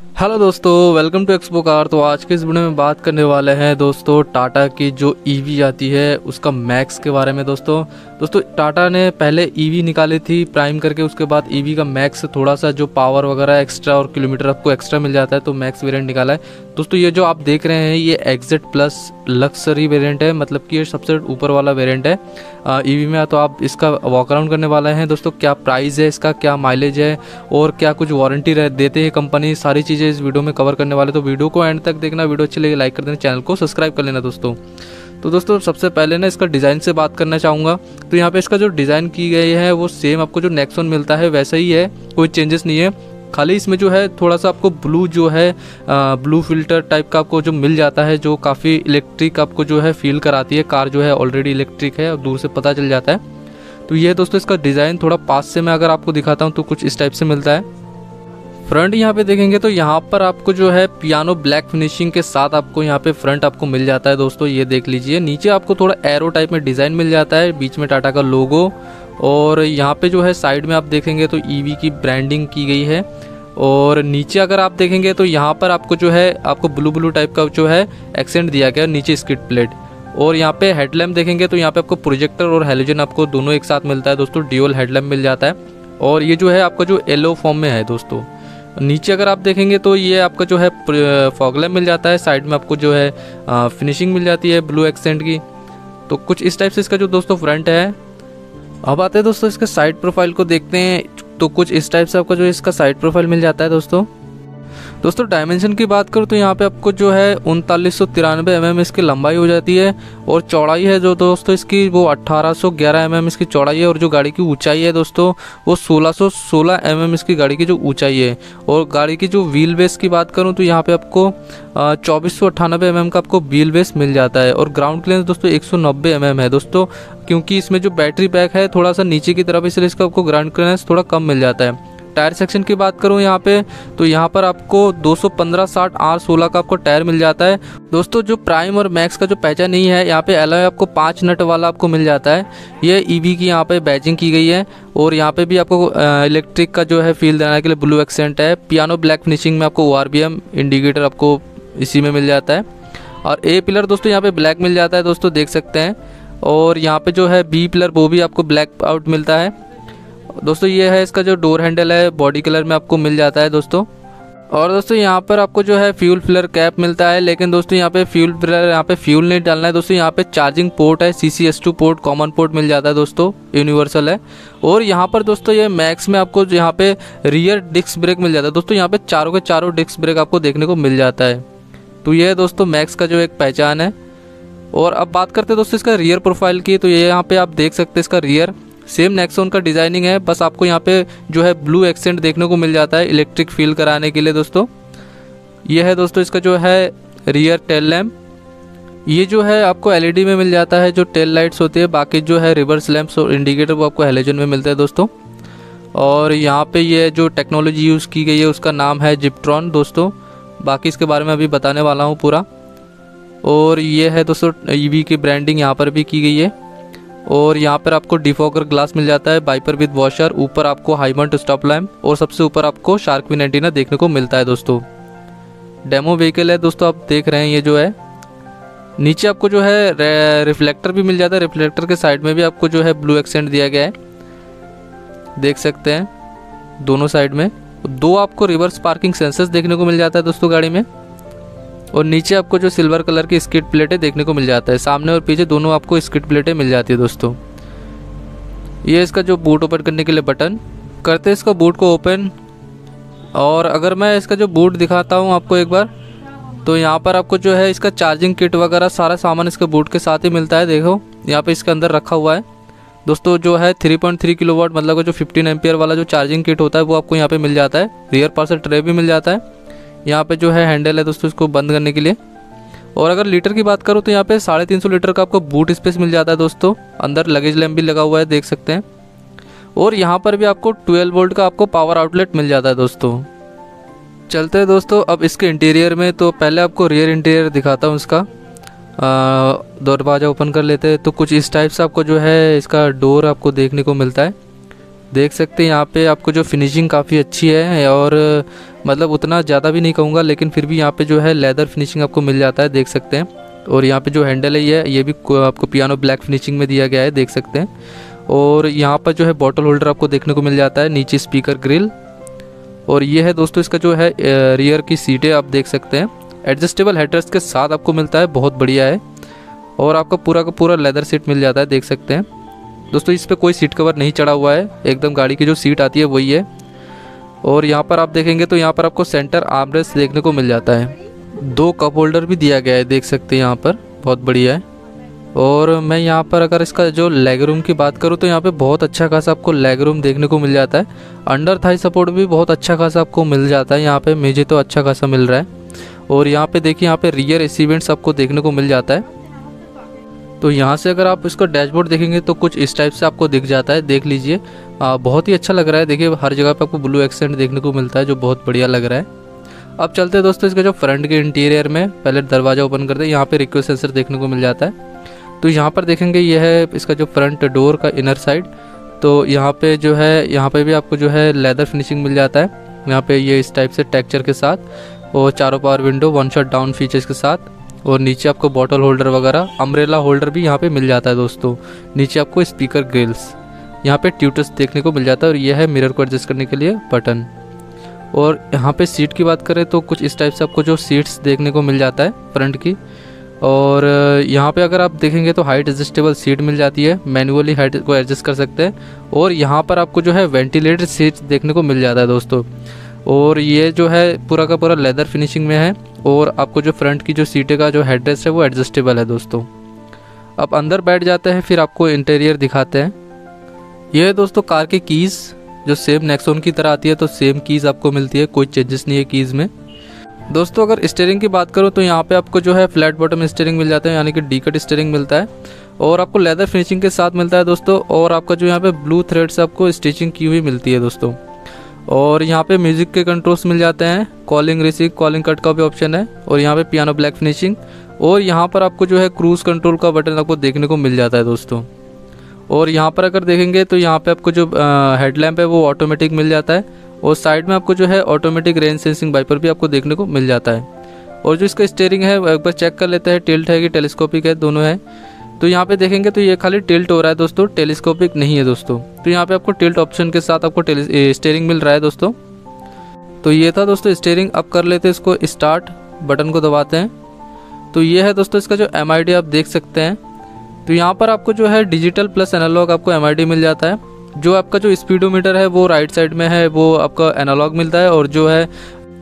Hello दोस्तों, welcome to expo car. तो आज के इस वीडियो में बात करने वाले हैं दोस्तों टाटा की जो ईवी आती है, उसका मैक्स के बारे में दोस्तों। दोस्तों, टाटा ने पहले ईवी निकाली थी प्राइम करके, उसके बाद ईवी का मैक्स थोड़ा सा जो पावर वगैरह एक्स्ट्रा और किलोमीटर आपको एक्स्ट्रा मिल जाता है तो मैक्स वेरियंट निकाला है। दोस्तों, ये जो आप देख रहे हैं, ये एग्जिट प्लस लक्सरी वेरिएंट है मतलब कि ये सबसे ऊपर वाला वेरिएंट है। ईवी में तो आप इसका वॉक अराउंड करने वाले हैं। दोस्तों, क्या प्राइस है इसका, क्या माइलेज है, और क्या कुछ वारंटी देते हैं कंपनी सारी चीज़ें इस वीडियो में कवर करने वाले। तो वीडियो को एंड तक देखना वीडियो अच्छी लगे लाइक कर देना चैनल को सब्सक्राइब कर लेना दोस्तों। तो दोस्तों, सबसे पहले ना इसका डिज़ाइन से बात करना चाहूँगा। तो यहाँ पे इसका जो डिज़ाइन की गई है, वो सेम आपको जो नेक्सोन मिलता है, वैसा ही है, कोई चेंजेस नहीं है। खाली इसमें जो है थोड़ा सा आपको ब्लू जो है ब्लू फ़िल्टर टाइप का आपको जो मिल जाता है, जो काफ़ी इलेक्ट्रिक आपको जो है फील कराती है। कार जो है ऑलरेडी इलेक्ट्रिक है और दूर से पता चल जाता है। तो ये दोस्तों इसका डिज़ाइन थोड़ा पास से मैं अगर आपको दिखाता हूँ तो कुछ इस टाइप से मिलता है। फ्रंट यहाँ पे देखेंगे तो यहाँ पर आपको जो है पियानो ब्लैक फिनिशिंग के साथ आपको यहाँ पे फ्रंट आपको मिल जाता है दोस्तों, ये देख लीजिए। नीचे आपको थोड़ा एरो टाइप में डिज़ाइन मिल जाता है, बीच में टाटा का लोगो और यहाँ पे जो है साइड में आप देखेंगे तो ईवी की ब्रांडिंग की गई है। और नीचे अगर आप देखेंगे तो यहाँ पर आपको जो है, आपको ब्लू ब्लू टाइप का जो है एक्सेंट दिया गया, नीचे स्किट प्लेट और यहाँ पे हेडलैम्प देखेंगे तो यहाँ पे आपको प्रोजेक्टर और हेलोजन आपको दोनों एक साथ मिलता है दोस्तों ड्यूअल हेडलैम्प मिल जाता है। और ये जो है आपका जो येलो फॉर्म में है दोस्तों। नीचे अगर आप देखेंगे तो ये आपका जो है फॉगलैम्प मिल जाता है साइड में आपको जो है फिनिशिंग मिल जाती है ब्लू एक्सेंट की। तो कुछ इस टाइप से इसका जो दोस्तों फ्रंट है। अब आते हैं दोस्तों इसके साइड प्रोफ़ाइल को देखते हैं। तो कुछ इस टाइप से आपका जो इसका साइड प्रोफ़ाइल मिल जाता है दोस्तों दोस्तों डायमेंशन की बात करूँ तो यहाँ पे आपको जो है उनतालीस सौ तिरानवे एम इसकी लंबाई हो जाती है और चौड़ाई है जो दोस्तों इसकी, वो अट्ठारह सौ ग्यारह एम इसकी चौड़ाई है और जो गाड़ी की ऊंचाई है दोस्तों, वो सोलह सौ सोलह एम इसकी गाड़ी की जो ऊंचाई है। और गाड़ी की जो व्हील बेस की बात करूँ तो यहाँ पे आपको चौबीस सौ अट्ठानबे एम का आपको व्हील बेस मिल जाता है और ग्राउंड क्लियरेंस दोस्तों एक सौ नब्बे एम है। दोस्तों, क्योंकि इसमें जो बैटरी पैक है, थोड़ा सा नीचे की तरफ़ इसलिए इसका आपको ग्राउंड क्लियरेंस थोड़ा कम मिल जाता है। टायर सेक्शन की बात करूँ यहाँ पे तो यहाँ पर आपको 215 60 आर 16 का आपको टायर मिल जाता है। दोस्तों, जो प्राइम और मैक्स का जो पहचान नहीं है, यहाँ पे एलॉय आपको पाँच नट वाला आपको मिल जाता है। ये ईवी e की यहाँ पे बैजिंग की गई है, और यहाँ पे भी आपको इलेक्ट्रिक का जो है फील देने के लिए ब्लू एक्सेंट है। पियानो ब्लैक फिनिशिंग में आपको ओआरबीएम इंडिकेटर आपको इसी में मिल जाता है। और ए पिलर दोस्तों, यहाँ पे ब्लैक मिल जाता है, दोस्तों, देख सकते हैं। और यहाँ पे जो है बी पिलर वो भी आपको ब्लैक आउट मिलता है। दोस्तों, ये है इसका जो डोर हैंडल है बॉडी कलर में आपको मिल जाता है दोस्तों। और दोस्तों, यहाँ पर आपको जो है फ्यूल फिलर कैप मिलता है, लेकिन दोस्तों, यहाँ पे फ्यूल फिलर यहाँ पे फ्यूल नहीं डालना है दोस्तों, यहाँ पे चार्जिंग पोर्ट है C C S two port common port मिल जाता है दोस्तों यूनिवर्सल है। और यहाँ पर दोस्तों, ये मैक्स में आपको यहाँ पे रियर डिस्क ब्रेक मिल जाता है, दोस्तों, यहाँ पे चारों के चारों डिस्क ब्रेक आपको देखने को मिल जाता है। तो ये है दोस्तों मैक्स का जो एक पहचान है। और अब बात करते हैं दोस्तों, इसका रियर प्रोफ़ाइल की तो ये यहाँ पे आप देख सकते हैं इसका रियर सेम नेक्सोन का डिज़ाइनिंग है, बस आपको यहाँ पे जो है ब्लू एक्सेंट देखने को मिल जाता है इलेक्ट्रिक फील कराने के लिए दोस्तों। ये है दोस्तों इसका जो है रियर टेल लैम्प ये जो है आपको एलईडी में मिल जाता है, जो टेल लाइट्स होती है, बाकी जो है रिवर्स लैम्प्स और इंडिकेटर वो आपको हेलोजन में मिलता है दोस्तों। और यहाँ पे ये जो टेक्नोलॉजी यूज़ की गई है, उसका नाम है जिप्ट्रॉन दोस्तों। बाकी इसके बारे में अभी बताने वाला हूँ पूरा। और ये है दोस्तों ईवी की ब्रांडिंग यहाँ पर भी की गई है। और यहाँ पर आपको डिफोकर ग्लास मिल जाता है, बाइपर विद वॉशर, ऊपर आपको हाईमंट स्टॉप लैम्प और सबसे ऊपर आपको शार्क विन एंटीना देखने को मिलता है दोस्तों। डेमो व्हीकल है दोस्तों, आप देख रहे हैं ये जो है। नीचे आपको जो है रिफ्लेक्टर भी मिल जाता है, रिफ्लेक्टर के साइड में भी आपको जो है ब्लू एक्सेंट दिया गया है। देख सकते हैं, दोनों साइड में। दो आपको रिवर्स पार्किंग सेंसर्स देखने को मिल जाता है दोस्तों गाड़ी में। और नीचे आपको जो सिल्वर कलर की स्किट प्लेटें देखने को मिल जाता है। सामने और पीछे दोनों आपको स्किट प्लेटें मिल जाती है दोस्तों। ये इसका जो बूट ओपन करने के लिए बटन करते इसका बूट को ओपन और अगर मैं इसका जो बूट दिखाता हूँ आपको एक बार तो यहाँ पर आपको जो है इसका चार्जिंग किट वगैरह सारा सामान इसके बूट के साथ ही मिलता है, देखो। यहाँ पे इसके अंदर रखा हुआ है। दोस्तों, जो है 3.3 किलोवाट मतलब जो 15 एम्पियर वाला जो चार्जिंग किट होता है, वो आपको यहाँ पे मिल जाता है। रियर पार्सल ट्रे भी मिल जाता है। यहाँ पे जो है हैंडल है दोस्तों इसको बंद करने के लिए। और अगर लीटर की बात करूँ तो यहाँ पे साढ़े तीन सौ लीटर का आपको बूट स्पेस मिल जाता है दोस्तों। अंदर लगेज लैम्प भी लगा हुआ है, देख सकते हैं। और यहाँ पर भी आपको 12 वोल्ट का आपको पावर आउटलेट मिल जाता है दोस्तों। चलते हैं दोस्तों, अब इसके इंटीरियर में तो पहले आपको रियर इंटीरियर दिखाता हूँ इसका। दरवाज़ा ओपन कर लेते हैं। तो कुछ इस टाइप से आपको जो है इसका डोर आपको देखने को मिलता है। देख सकते हैं यहाँ पे आपको जो फिनिशिंग काफ़ी अच्छी है और मतलब उतना ज़्यादा भी नहीं कहूँगा, लेकिन फिर भी यहाँ पे जो है लेदर फिनिशिंग आपको मिल जाता है, देख सकते हैं। और यहाँ पे जो हैंडल है, ये ये भी आपको पियानो ब्लैक फिनिशिंग में दिया गया है, देख सकते हैं। और यहाँ पर जो है बॉटल होल्डर आपको देखने को मिल जाता है, नीचे स्पीकर ग्रिल और ये है दोस्तों, इसका जो है रियर की सीटें आप देख सकते हैं। एडजस्टेबल हेडरेस्ट के साथ आपको मिलता है, बहुत बढ़िया है। और आपका पूरा का पूरा लेदर सीट मिल जाता है, देख सकते हैं। दोस्तों, इस पर कोई सीट कवर नहीं चढ़ा हुआ है। एकदम गाड़ी की जो सीट आती है, वही है। और यहाँ पर आप देखेंगे तो यहाँ पर आपको सेंटर आर्मरेस्ट देखने को मिल जाता है। दो कप होल्डर भी दिया गया है, देख सकते हैं यहाँ पर। बहुत बढ़िया है। और मैं यहाँ पर अगर इसका जो लेग रूम की बात करूँ तो यहाँ पे बहुत अच्छा खासा आपको लेग रूम देखने को मिल जाता है। अंडर थाई सपोर्ट भी बहुत अच्छा खासा आपको मिल जाता है। यहाँ पे मुझे तो अच्छा खासा मिल रहा है। और यहाँ पे देखिए, यहाँ पे रियर एसीवेंट्स आपको देखने को मिल जाता है। तो यहाँ से अगर आप इसका डैशबोर्ड देखेंगे तो कुछ इस टाइप से आपको दिख जाता है, देख लीजिए। बहुत ही अच्छा लग रहा है। देखिए, हर जगह पे आपको ब्लू एक्सेंट देखने को मिलता है, जो बहुत बढ़िया लग रहा है। अब चलते हैं दोस्तों इसके जो फ्रंट के इंटीरियर में, पहले दरवाज़ा ओपन करते हैं, यहाँ पे रिक्वेस्ट सेंसर देखने को मिल जाता है। तो यहाँ पर देखेंगे, ये है इसका जो फ्रंट डोर का इनर साइड तो यहाँ पे जो है, यहाँ पे भी आपको जो है लेदर फिनिशिंग मिल जाता है। यहाँ पे ये इस टाइप से टेक्चर के साथ और चारों power window one shot down features के साथ। और नीचे आपको बॉटल होल्डर वगैरह अम्ब्रेला होल्डर भी यहाँ पे मिल जाता है दोस्तों। नीचे आपको स्पीकर ग्रिल्स यहाँ पे ट्यूटर्स देखने को मिल जाता है और यह है मिरर को एडजस्ट करने के लिए बटन और यहाँ पे सीट की बात करें तो कुछ इस टाइप से आपको जो सीट्स देखने को मिल जाता है फ्रंट की। और यहाँ पे अगर आप देखेंगे तो हाइट एडजस्टेबल सीट मिल जाती है मैनुअली हाइट को एडजस्ट कर सकते हैं। और यहाँ पर आपको जो है वेंटिलेटेड सीट देखने को मिल जाता है दोस्तों। और ये जो है पूरा का पूरा लेदर फिनिशिंग में है और आपको जो फ्रंट की जो सीटें का जो हेडरेस्ट है वो एडजस्टेबल है दोस्तों। अब अंदर बैठ जाते हैं, फिर आपको इंटीरियर दिखाते हैं। ये है दोस्तों कार के कीज़ जो सेम नेक्सोन की तरह आती है तो सेम कीज़ आपको मिलती है, कोई चेंजेस नहीं है कीज़ में। दोस्तों अगर स्टेयरिंग की बात करूँ तो यहाँ पे आपको जो है फ्लैट बॉटम स्टेयरिंग मिल जाता है, यानी कि डी कट स्टेयरिंग मिलता है। और आपको लेदर फिनिशिंग के साथ मिलता है दोस्तों, और आपका जो यहाँ पे ब्लू थ्रेड से आपको स्टिचिंग की हुई मिलती है दोस्तों। और यहाँ पे म्यूज़िक के कंट्रोल्स मिल जाते हैं। कॉलिंग रिसीव कॉलिंग कट का भी ऑप्शन है। और यहाँ पे पियानो ब्लैक फिनिशिंग और यहाँ पर आपको जो है क्रूज कंट्रोल का बटन आपको देखने को मिल जाता है दोस्तों। और यहाँ पर अगर देखेंगे तो यहाँ पे आपको जो हेडलैम्प है वो ऑटोमेटिक मिल जाता है। और साइड में आपको जो है ऑटोमेटिक रेंज सेंसिंग वाइपर भी आपको देखने को मिल जाता है। और जो इसका स्टेयरिंग है एक बार चेक कर लेते हैं। टिल्ट है कि टेलीस्कोपिक है, दोनों है। तो यहाँ पे देखेंगे तो ये खाली टिल्ट हो रहा है दोस्तों टेलीस्कोपिक नहीं है दोस्तों। तो यहाँ पे आपको टिल्ट ऑप्शन के साथ आपको स्टेयरिंग मिल रहा है दोस्तों। तो ये था दोस्तों स्टेयरिंग अब कर लेते हैं इसको स्टार्ट बटन को दबाते हैं। तो ये है दोस्तों इसका जो एमआईडी आप देख सकते हैं। तो यहाँ पर आपको जो है डिजिटल प्लस एनालॉग आपको एमआईडी मिल जाता है। जो आपका जो स्पीडोमीटर है, वो राइट साइड में है, वो आपका एनालॉग मिलता है और जो है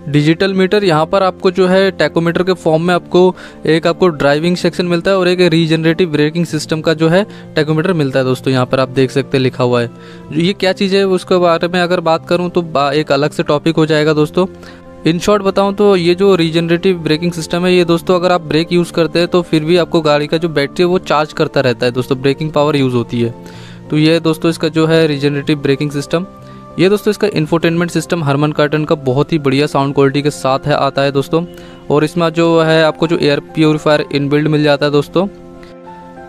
डिजिटल मीटर, यहाँ पर आपको जो है टैकोमीटर के फॉर्म में आपको एक आपको ड्राइविंग सेक्शन मिलता है और एक रीजनरेटिव ब्रेकिंग सिस्टम का जो है टैकोमीटर मिलता है दोस्तों, यहाँ पर आप देख सकते हैं लिखा हुआ है। ये क्या चीज़ है, उसके बारे में अगर बात करूँ तो एक अलग से टॉपिक हो जाएगा दोस्तों। इन शॉर्ट बताऊँ तो ये जो रीजनरेटिव ब्रेकिंग सिस्टम है, ये दोस्तों अगर आप ब्रेक यूज़ करते हैं तो फिर भी आपको गाड़ी का जो बैटरी है वो चार्ज करता रहता है दोस्तों, ब्रेकिंग पावर यूज़ होती है। तो ये दोस्तों इसका जो है रीजनरेटिव ब्रेकिंग सिस्टम। ये दोस्तों इसका इन्फोटेनमेंट सिस्टम हरमन कार्टन का बहुत ही बढ़िया साउंड क्वालिटी के साथ है, आता है दोस्तों। और इसमें जो है, आपको जो एयर प्योरीफायर इनबिल्ड मिल जाता है दोस्तों।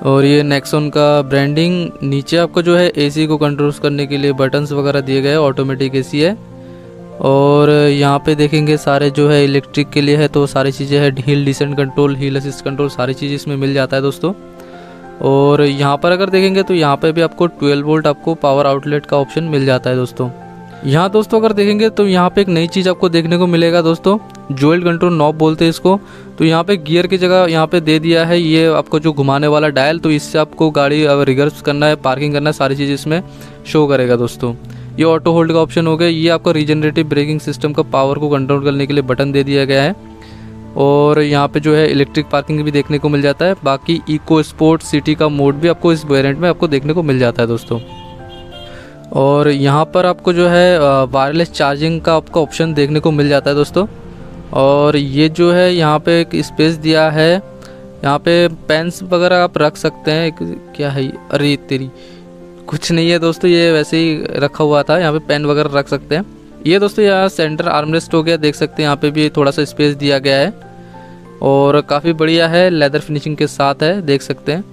और ये नेक्सोन का ब्रांडिंग नीचे आपको जो है एसी को कंट्रोल करने के लिए बटन्स वगैरह दिए गए ऑटोमेटिक एसी है। और यहाँ पे देखेंगे सारे जो है इलेक्ट्रिक के लिए है तो सारी चीज़ें है hill descent control hill assist control सारी चीज़ इसमें मिल जाता है दोस्तों। और यहाँ पर अगर देखेंगे तो यहाँ पे भी आपको 12 वोल्ट आपको पावर आउटलेट का ऑप्शन मिल जाता है दोस्तों। यहाँ दोस्तों अगर देखेंगे तो यहाँ पे एक नई चीज़ आपको देखने को मिलेगा दोस्तों। जोइल कंट्रोल नॉब बोलते हैं इसको। तो यहाँ पे गियर की जगह यहाँ पे दे दिया है ये आपको जो घुमाने वाला डायल तो इससे आपको गाड़ी रिवर्स करना है पार्किंग करना है, सारी चीज़ इसमें शो करेगा दोस्तों। ये ऑटो होल्ड का ऑप्शन हो गया। ये आपका रीजनरेटिव ब्रेकिंग सिस्टम का पावर को कंट्रोल करने के लिए बटन दे दिया गया है। और यहाँ पे जो है इलेक्ट्रिक पार्किंग भी देखने को मिल जाता है। बाकी इको स्पोर्ट सिटी का मोड भी आपको इस वेरिएंट में आपको देखने को मिल जाता है दोस्तों। और यहाँ पर आपको जो है वायरलेस चार्जिंग का आपका ऑप्शन देखने को मिल जाता है दोस्तों। और ये जो है यहाँ पे एक स्पेस दिया है। यहाँ पे पेन्स वगैरह आप रख सकते हैं। क्या है अरे तेरी, कुछ नहीं है दोस्तों, ये वैसे ही रखा हुआ था। यहाँ पे पेन वगैरह रख सकते हैं। ये दोस्तों यहाँ सेंटर आर्मरेस्ट हो गया, देख सकते हैं। यहाँ पे भी थोड़ा सा स्पेस दिया गया है। और काफ़ी बढ़िया है लेदर फिनिशिंग के साथ है, देख सकते हैं।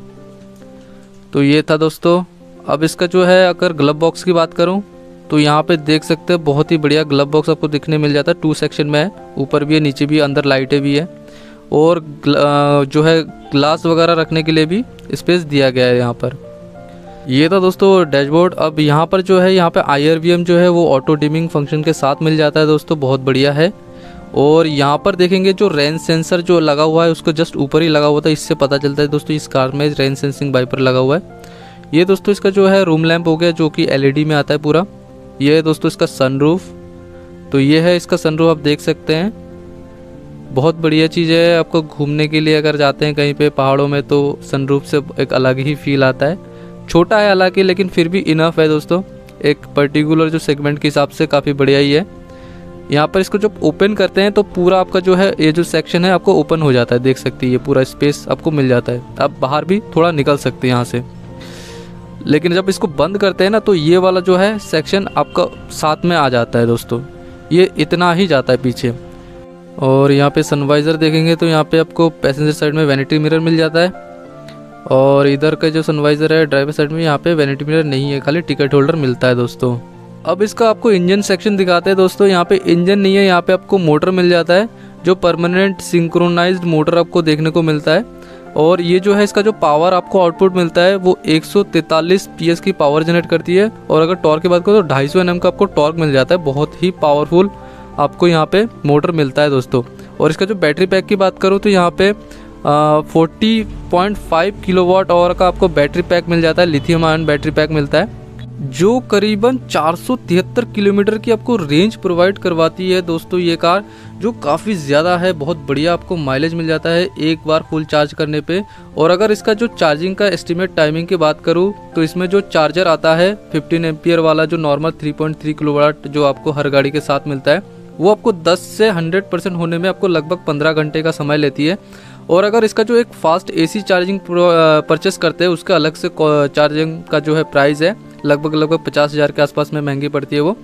तो ये था दोस्तों, अब इसका जो है, अगर ग्लव बॉक्स की बात करूँ तो यहाँ पे देख सकते हैं, बहुत ही बढ़िया ग्लव बॉक्स आपको दिखने मिल जाता है टू सेक्शन में है, ऊपर भी है, नीचे भी अंदर लाइटें भी है। और जो है ग्लास वगैरह रखने के लिए भी स्पेस दिया गया है यहाँ पर। ये था दोस्तों डैशबोर्ड अब यहाँ पर जो है, यहाँ पे आई जो है, वो ऑटो डिमिंग फ़ंक्शन के साथ मिल जाता है दोस्तों, बहुत बढ़िया है। और यहाँ पर देखेंगे जो रेन सेंसर जो लगा हुआ है, उसको जस्ट ऊपर ही लगा हुआ था, इससे पता चलता है दोस्तों इस कार में रेन सेंसिंग वाइपर लगा हुआ है। ये दोस्तों इसका जो है रूम लैंप हो गया, जो कि एलईडी में आता है पूरा। ये है दोस्तों इसका सनरूफ तो ये है इसका सनरूफ आप देख सकते हैं। बहुत बढ़िया चीज़ है, आपको घूमने के लिए अगर जाते हैं कहीं पे पहाड़ों में तो सनरूफ से एक अलग ही फील आता है। छोटा है हालाँकि, लेकिन फिर भी इनफ है दोस्तों। एक पर्टिकुलर जो सेगमेंट के हिसाब से काफ़ी बढ़िया ही है। यहाँ पर इसको जब ओपन करते हैं तो पूरा आपका जो है, ये जो सेक्शन है, आपको ओपन हो जाता है। देख सकती है, ये पूरा स्पेस आपको मिल जाता है। आप बाहर भी थोड़ा निकल सकते हैं यहाँ से। लेकिन जब इसको बंद करते हैं ना तो ये वाला जो है सेक्शन आपका साथ में आ जाता है दोस्तों। ये इतना ही जाता है पीछे। और यहाँ पे सनवाइज़र देखेंगे तो यहाँ पे आपको पैसेंजर साइड में वैनिटी मिरर मिल जाता है। और इधर का जो सनवाइज़र है ड्राइवर साइड में यहाँ पे वैनिटी मिरर नहीं है, खाली टिकट होल्डर मिलता है दोस्तों। अब इसका आपको इंजन सेक्शन दिखाते हैं दोस्तों। यहाँ पे इंजन नहीं है, यहाँ पे आपको मोटर मिल जाता है, जो परमानेंट सिंक्रोनाइज्ड मोटर आपको देखने को मिलता है। और ये जो है, इसका जो पावर आपको आउटपुट मिलता है, वो 143 पीएस की पावर जनरेट करती है। और अगर टॉर्क की बात करो तो 250 एनएम का आपको टॉर्क मिल जाता है। बहुत ही पावरफुल आपको यहाँ पे मोटर मिलता है दोस्तों। और इसका जो बैटरी पैक की बात करूँ तो यहाँ पे forty point five kilowatt और का आपको बैटरी पैक मिल जाता है। लिथियम आयन बैटरी पैक मिलता है। जो करीबन चार सौ तिहत्तर किलोमीटर की आपको रेंज प्रोवाइड करवाती है दोस्तों ये कार, जो काफ़ी ज़्यादा है, बहुत बढ़िया आपको माइलेज मिल जाता है एक बार फुल चार्ज करने पे। और अगर इसका जो चार्जिंग का एस्टिमेट टाइमिंग की बात करूँ तो इसमें जो चार्जर आता है 15 एम्पियर वाला जो नॉर्मल 3.3 किलोवाट जो आपको हर गाड़ी के साथ मिलता है, वो आपको 10 से 100 परसेंट होने में आपको लगभग 15 घंटे का समय लेती है। और अगर इसका जो एक फास्ट एसी चार्जिंग परचेस करते हैं, उसका अलग से चार्जिंग का जो है प्राइस है लगभग लगभग पचास हज़ार के आसपास में महँगी पड़ती है वो।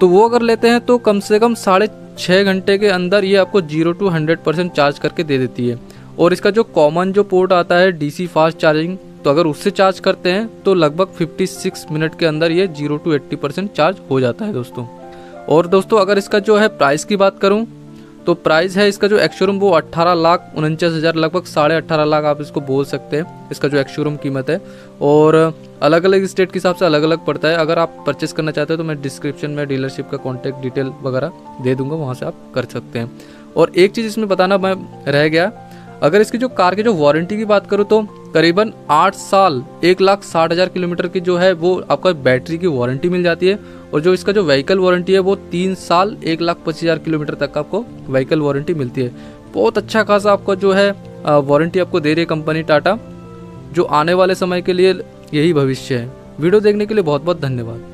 तो वो अगर लेते हैं तो कम से कम साढ़े छः घंटे के अंदर ये आपको zero to hundred percent charge करके दे देती है। और इसका जो कॉमन जो पोर्ट आता है डीसी फास्ट चार्जिंग तो अगर उससे चार्ज करते हैं तो लगभग 56 मिनट के अंदर ये zero to eighty percent charge हो जाता है दोस्तों। और दोस्तों, अगर इसका जो है प्राइस की बात करूँ तो प्राइस है इसका जो एक्शोरूम वो अट्ठारह लाख उनचास हज़ार, लगभग साढ़े अट्ठारह लाख आप इसको बोल सकते हैं, इसका जो एक्शोरूम कीमत है। और अलग अलग स्टेट के हिसाब से अलग अलग पड़ता है। अगर आप परचेस करना चाहते हो तो मैं डिस्क्रिप्शन में डीलरशिप का कॉन्टैक्ट डिटेल वगैरह दे दूँगा, वहाँ से आप कर सकते हैं। और एक चीज़ इसमें बताना मैं रह गया, अगर इसकी जो कार की जो वारंटी की बात करूँ तो करीबन आठ साल, एक लाख साठ हज़ार किलोमीटर की जो है, वो आपका बैटरी की वारंटी मिल जाती है। और जो इसका जो व्हीकल वारंटी है, वो तीन साल, एक लाख पच्चीस हज़ार किलोमीटर तक आपको व्हीकल वारंटी मिलती है। बहुत अच्छा खासा आपका जो है वारंटी आपको दे रही है कंपनी टाटा जो आने वाले समय के लिए यही भविष्य है। वीडियो देखने के लिए बहुत बहुत धन्यवाद।